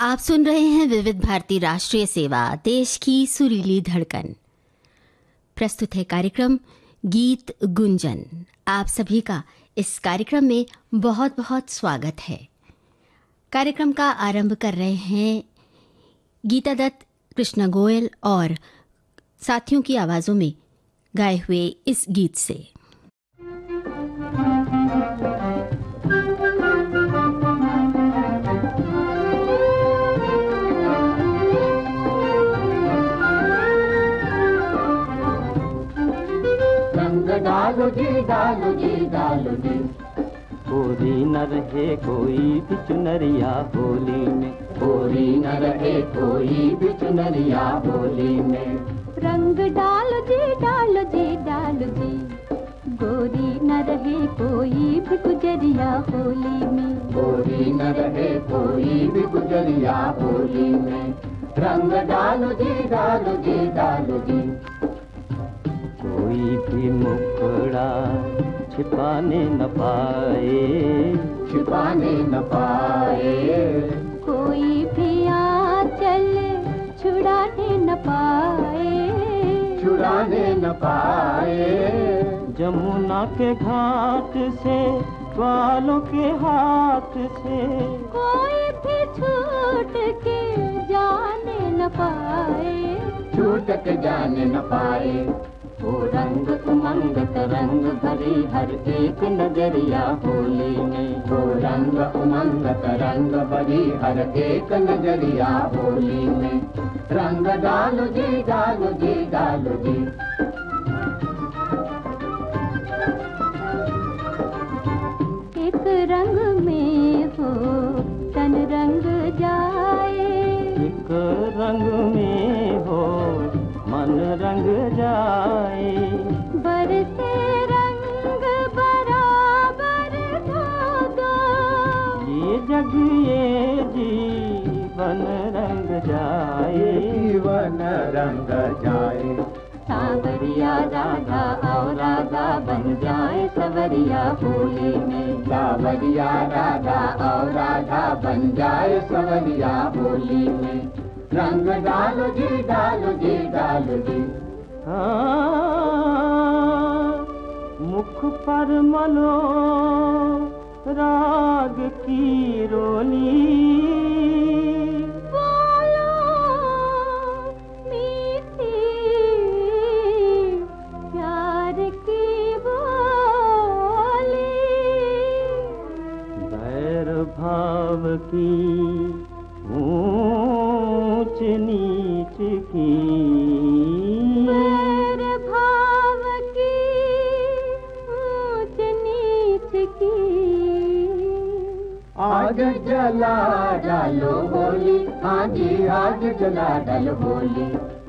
आप सुन रहे हैं विविध भारती राष्ट्रीय सेवा, देश की सुरीली धड़कन। प्रस्तुत है कार्यक्रम गीत गुंजन। आप सभी का इस कार्यक्रम में बहुत बहुत स्वागत है। कार्यक्रम का आरंभ कर रहे हैं गीता दत्त कृष्णा गोयल और साथियों की आवाजों में गाए हुए इस गीत से। डालो जी डालो जी डालो जी होली न रहे कोई बिचुनरिया होली में। होली न रहे कोई बिचुनरिया होली में। रंग डालो जी डालो जी डालो जी गोरी न रहे कोई भी गुजरिया होली में। गोरी न रहे कोई भी गुजरिया होली में। रंग डालो जी डालो जी डालो जी कोई भी मुखड़ा छिपाने न पाए। छिपाने न पाए। कोई भी आंचल छुड़ाने न पाए। छुड़ाने न पाए। जमुना के घाट से वालों के हाथ से। कोई भी छूट के जाने न पाए। छूट के जाने न पाए। वो रंग उमंग, तरंग भरी हर एक नज़रिया होली में। हो रंग उमंग, तरंग भरी हर एक नज़रिया होली में। रंग डालो जी डालो जी डालो जी। रंग जाए। सावरिया राधा और राधा बन जाए सवरिया होली में। सावरिया राधा और राधा बन जाए सवरिया होली में। रंग डालो जी डालो जी डालो जी। हाँ, मुख पर मनो राग की रोली जला डालो होली।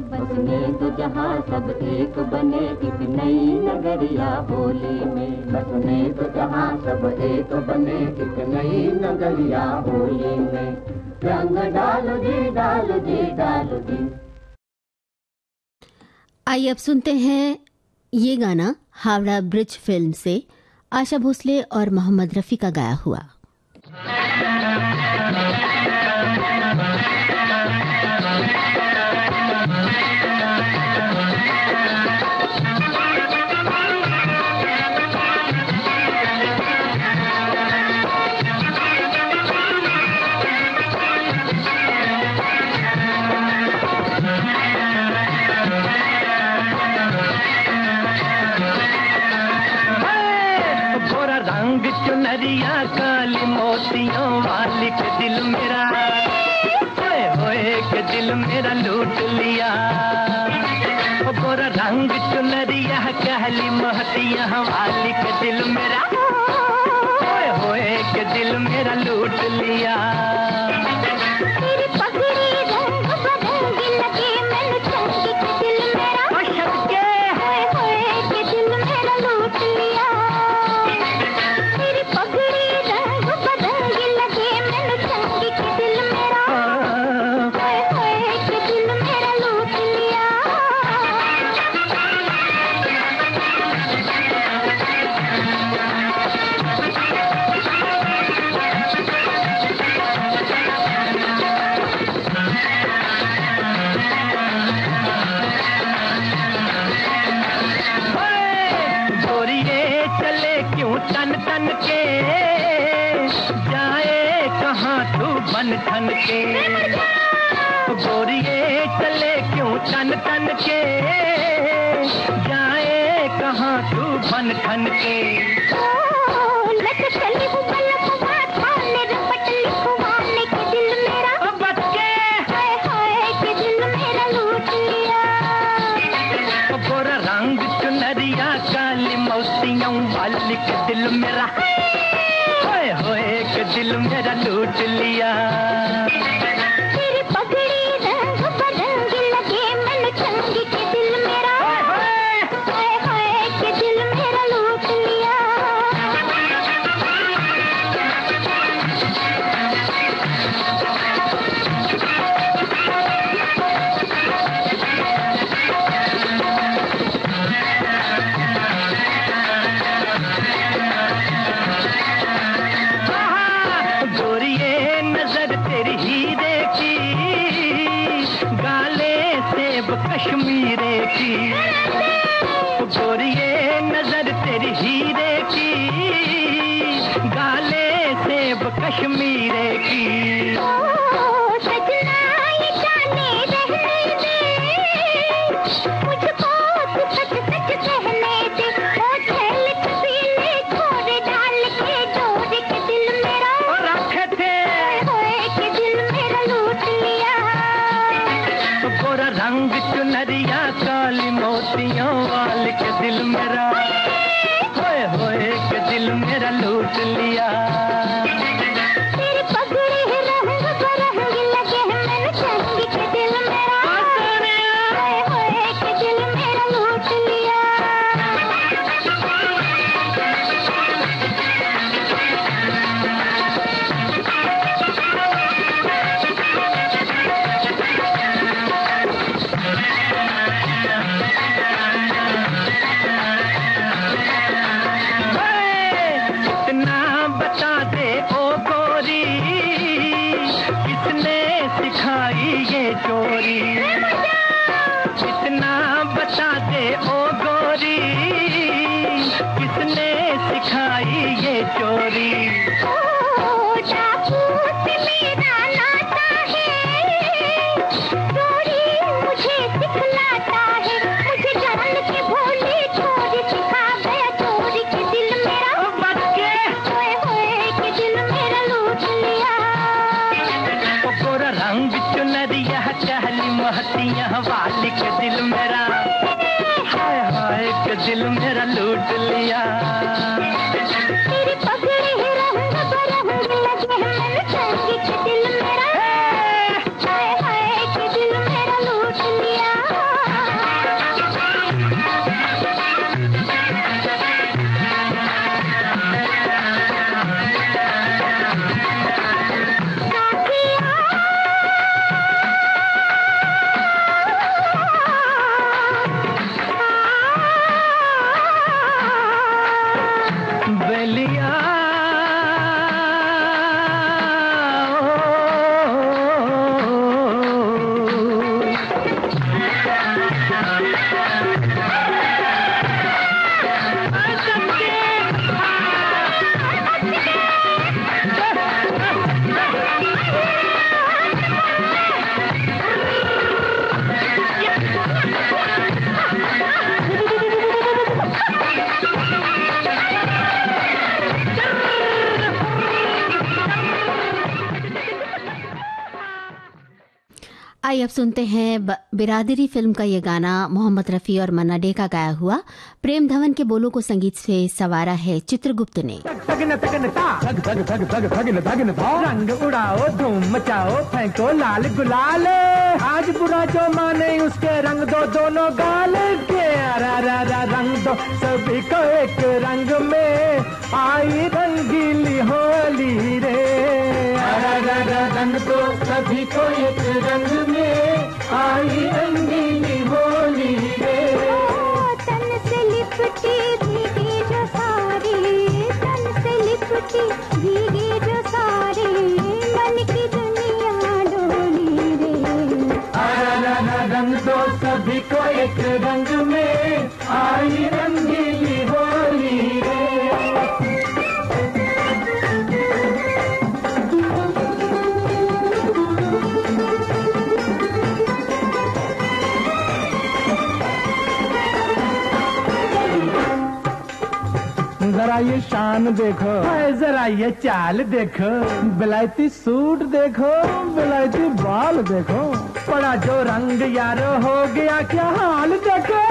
बस में तो जहाँ सब एक बने एक नई नगरिया होली में। बसने तो जहाँ सब एक बने एक नई नगरिया होली में। रंग डालो जी डालो जी डालो जी आइए अब सुनते हैं ये गाना हावड़ा ब्रिज फ़िल्म से। आशा भोसले और मोहम्मद रफी का गाया हुआ। मोतिया वाली Thank you. तेरी हीरे की। गाले सेब कश्मीरे आइए अब सुनते हैं बिरादरी फ़िल्म का ये गाना मोहम्मद रफी और मन्ना डे का गाया हुआ। प्रेम धवन के बोलों को संगीत से सवारा है चित्रगुप्त ने। रंग उड़ाओ धूम मचाओ फेंको लाल गुलाल। आज बुरा जो माने उसके रंग दो दोनों गाल। के रंग दो सभी को एक रंग में। आई रंगीली होली रे। हरा रंग तो सभी को एक रंग में आई रंगीली होली रे तन से लिपटी भीगी जो सारी तन से लिपटी भीगी जो सारी मन की दुनिया डोली रे हरा रंग तो सभी को एक रंग में आई रंगी ये शान देखो। हाय जरा ये चाल देखो। बिलायती सूट देखो बिलायती बाल देखो। पड़ा जो रंग यारो हो गया क्या हाल देखो?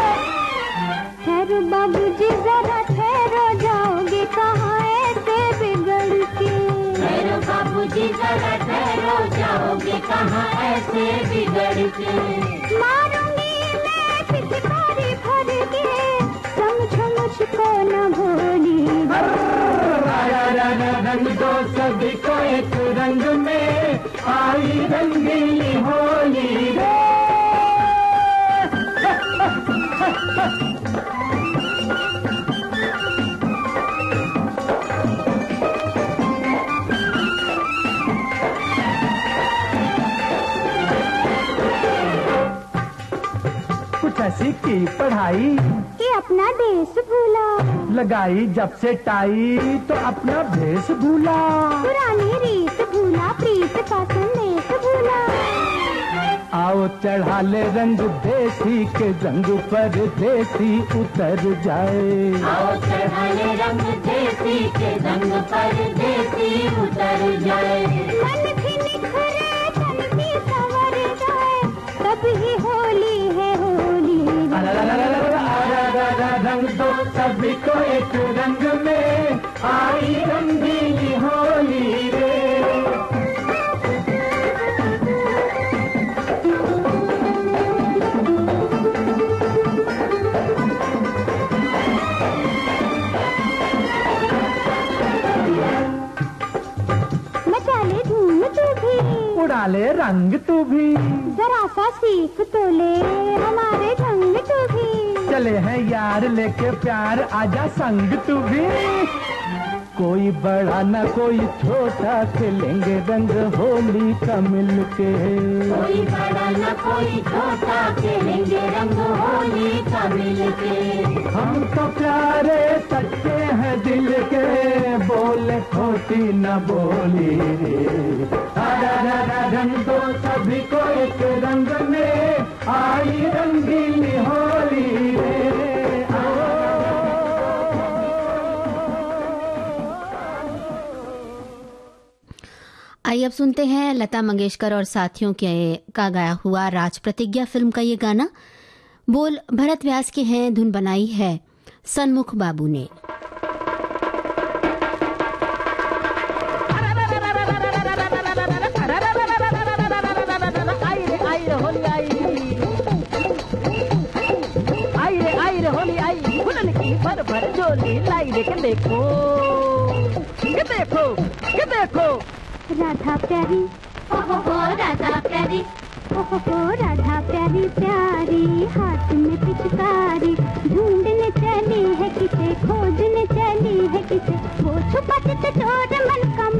ठहरो बाबूजी जरा ठहरो जाओगे कहाँ ऐसे बिगड़ के? ठहरो बाबूजी जरा ठहरो जाओगे कहाँ ऐसे बिगड़ के? मारूँगी मुझको न भोली रंग दो सभी को एक रंग में आई रंगीली होली कुछ ऐसी की पढ़ाई अपना देश भूला। लगाई जब से टाई तो अपना भेष भूला। पुरानी रीत भूला प्रीत का संदेश भूला। आओ चढ़ा ले रंग देसी के रंग पर देसी उतर जाए। आओ चढ़ाने रंग देसी के रंग पर देसी उतर जाए। मन भी निखरे तन भी संवर जाए। तब ही होली है होली दो सभी को एक रंग में आई रंगीली होली रे। तू भी। उड़ा ले रंग तू भी। जरा सा सीख तो ले हमारे तू चले हैं यार लेके प्यार आजा संग तू भी। कोई बड़ा ना कोई छोटा खेलेंगे रंग होली का मिल के कोई बड़ा न कोई छोटा खेलेंगे रंग होली का हम तो प्यारे सच्चे हैं दिल के बोले खोटी न बोली। रा रंग दो सभी को एक रंग अब सुनते हैं लता मंगेशकर और साथियों के, का गाया हुआ राज प्रतिज्ञा फ़िल्म का ये गाना। बोल, भरत व्यास के हैं, धुन बनाई है, सन्मुख बाबू ने। देखो देखो देखो राधा प्यारी। हो हो हो राधा प्यारी। हो हो राधा प्यारी प्यारी हाथ में पिचकारी। ढूँढने चली है किसे खोजने चली है किसे। वो छुपा के चोर मन का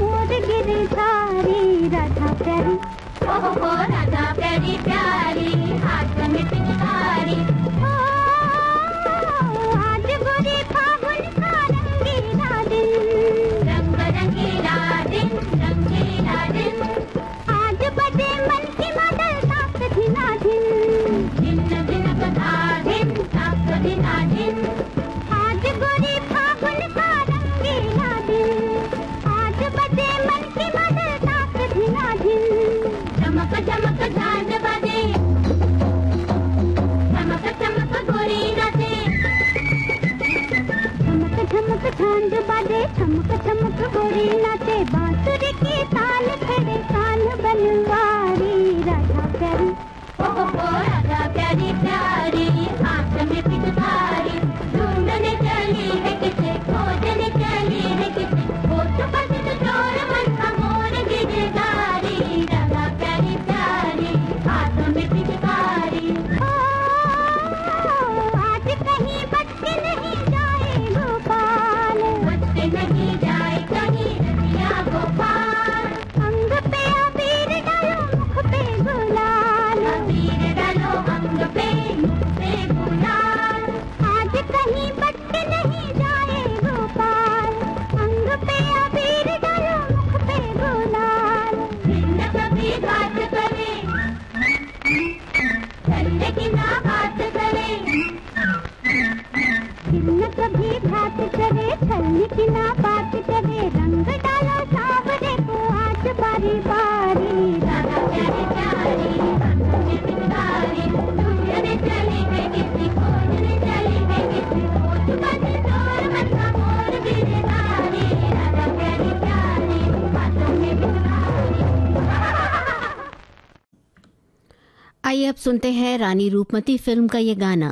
सुनते हैं रानी रूपमती फ़िल्म का ये गाना।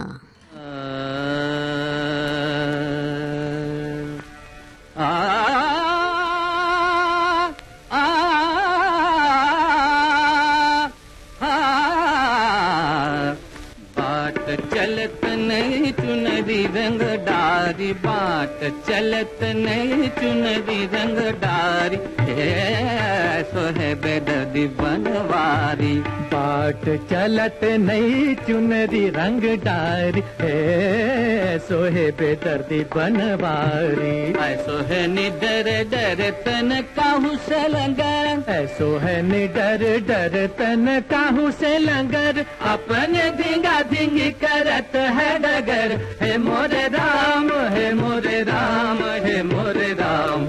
डारी बाट चलत नहीं चुनरी रंग डारी हे सो है बेदर्दी बनवारी। बाट चलत नहीं चुनरी रंग डारी। है सोहे बेदर्दी बनवारी। ऐसो है निडर डर तन काहू से लंगर। ऐसो है निडर डर तन काहू से लंगर। अपने धिंगा धिंगी करत है डगर। हे मोरे राम हे मोरे राम हे मोरे राम।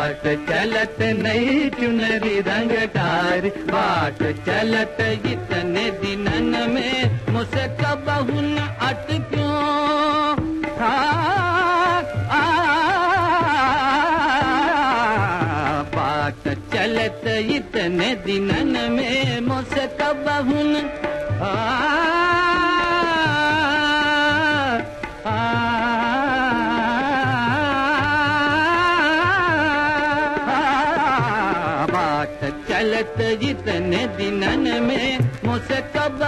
बाट चलत नहीं चुनरी रंग डार बाट चलत इतने दिनन में मुझसे कबहू न अटक्यों था आ, बाट चलत इतने दिनन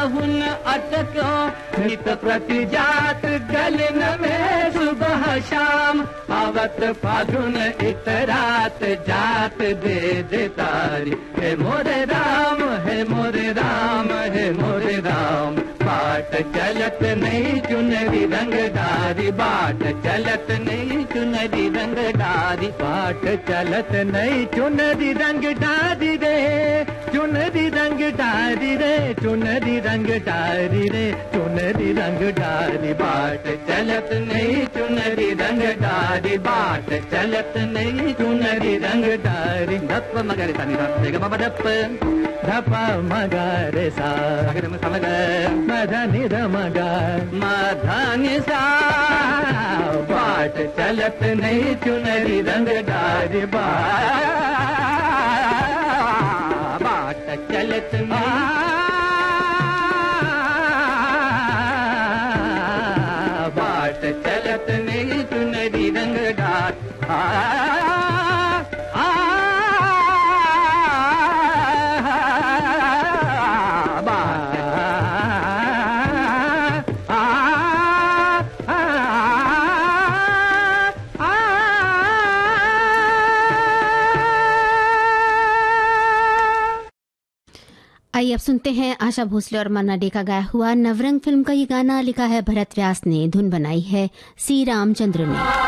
कबहू न अटको, नित प्रति जात गलन में सुबह शाम। आवत फागुन इत रात जात दे दे तारी। हे मोरे राम, हे मोरे राम, हे मोरे राम। बाट चलत नहीं चुनरी रंग डारी बाट चलत नहीं चुनरी रंग डारी बाट चलत नहीं चुनरी रंग डारी रे। चुनरी रंग डारी रे, चुनरी रंग डारी रे, चुनरी रंग डारी बाट चलत नहीं, चुनरी रंग डारी बाट चलत नहीं, चुनरी रंग डारी धप मगर सनी धप ग मम धप। धपा मगारे सा। मगर समग सा। बाट चलत नहीं, चुनरी रंग डारी बाट। अब सुनते हैं आशा भोसले और मन्ना डे का गाया हुआ नवरंग फ़िल्म का ये गाना लिखा है भरत व्यास ने, धुन बनाई है सी रामचंद्र ने।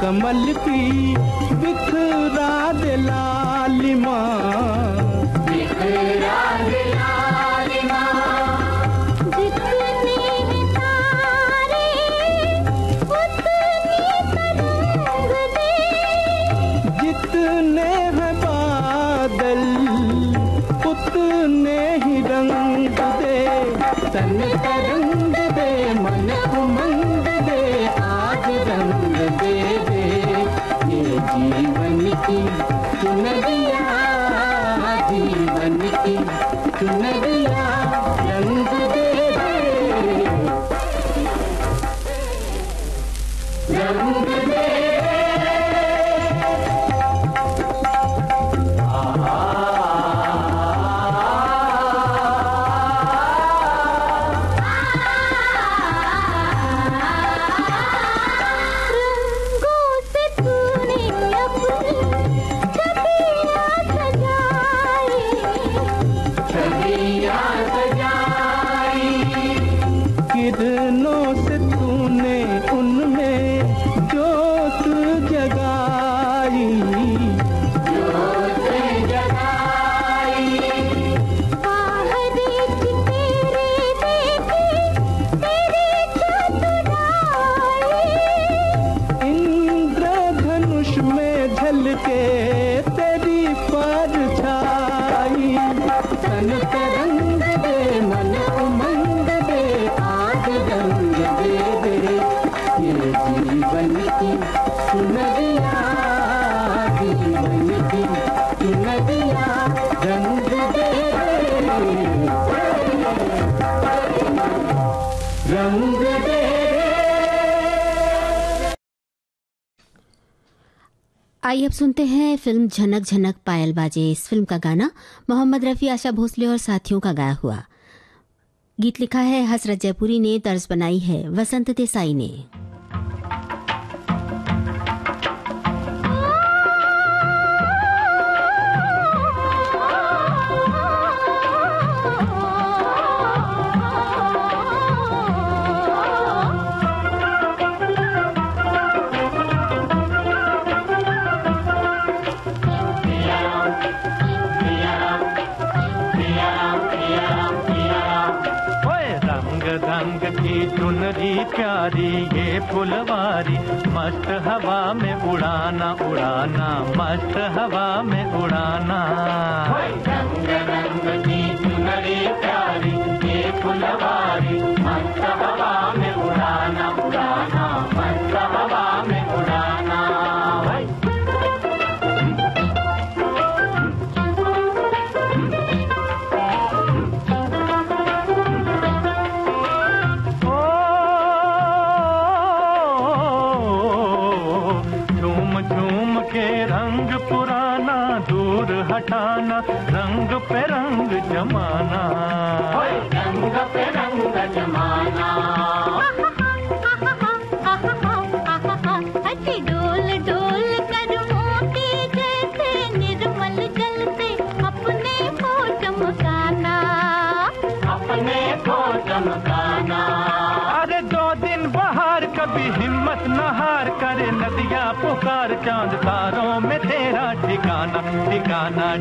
कमल की बिखरा दे लाली मां। बिखरा दे आइए अब सुनते हैं फ़िल्म झनक झनक पायल बाजे इस फ़िल्म का गाना मोहम्मद रफ़ी, आशा भोसले और साथियों का गाया हुआ। गीत लिखा है हसरत जयपुरी ने, तर्ज बनाई है वसंत देसाई ने। रंग की चुनरी प्यारी, ये फुलवारी। मस्त हवा में उड़ाना उड़ाना। मस्त हवा में उड़ाना। रंग रंग की चुनरी प्यारी, ये फुलवारी। मस्त हवा में उड़ाना उड़ाना।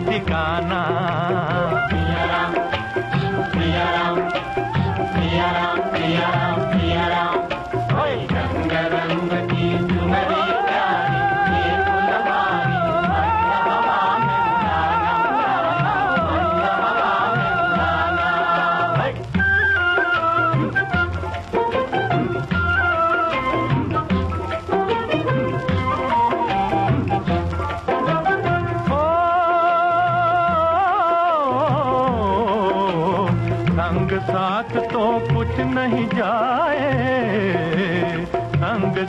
ठिकाना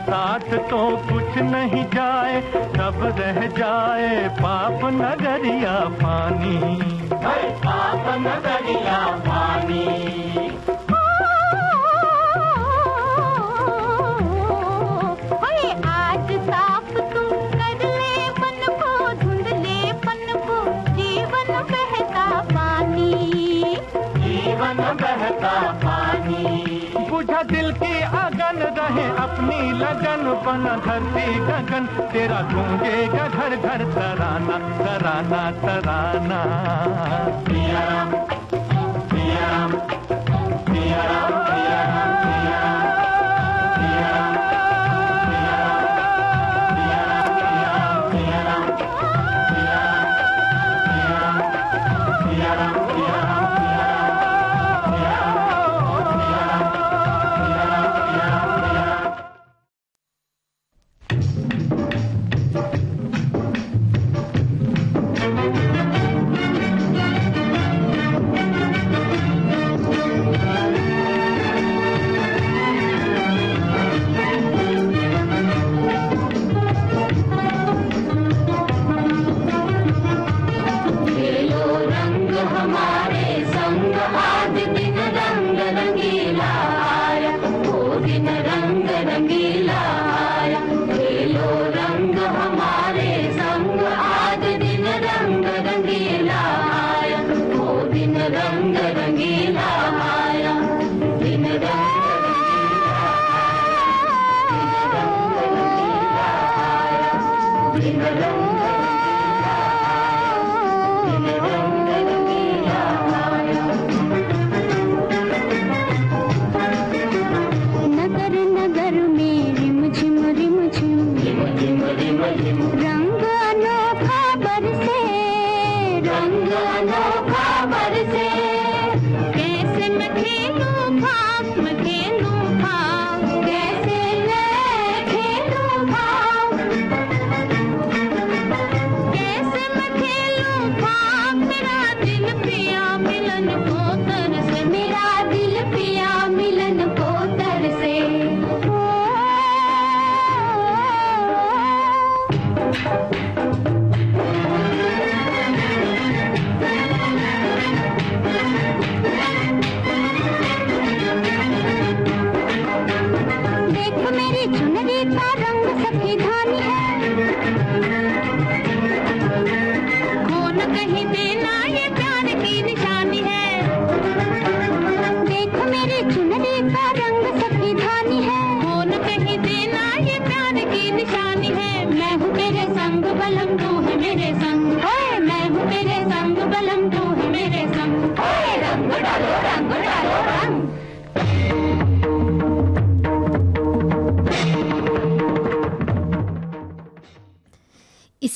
साथ तो कुछ नहीं जाए सब रह जाए पाप नगरिया पानी। पाप नगरिया पानी। है अपनी लगन बना धरती गगन। तेरा गूंजेगा घर घर तराना तराना तराना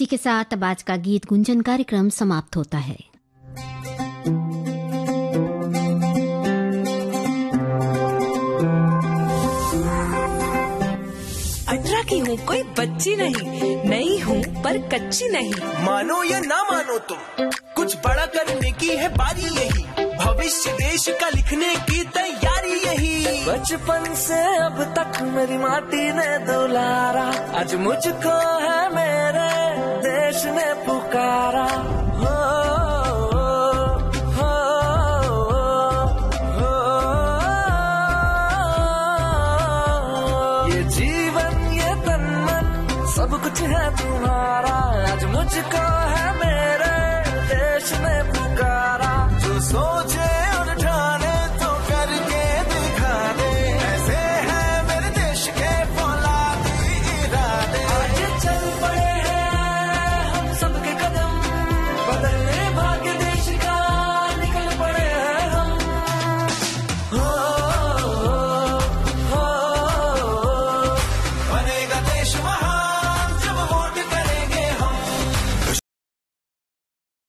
इसी के साथ अब आज का गीत गुंजन कार्यक्रम समाप्त होता है। अठारह की हूँ कोई बच्ची नहीं। नई हूँ पर कच्ची नहीं। मानो या ना मानो तुम कुछ बड़ा करने की है बारी यही। भविष्य देश का लिखने की तैयारी यही। बचपन से अब तक मेरी माटी ने दुलारा। आज मुझको है मेरे देश ने पुकारा हो, ये जीवन ये तन मन सब कुछ है तुम्हारा। आज मुझको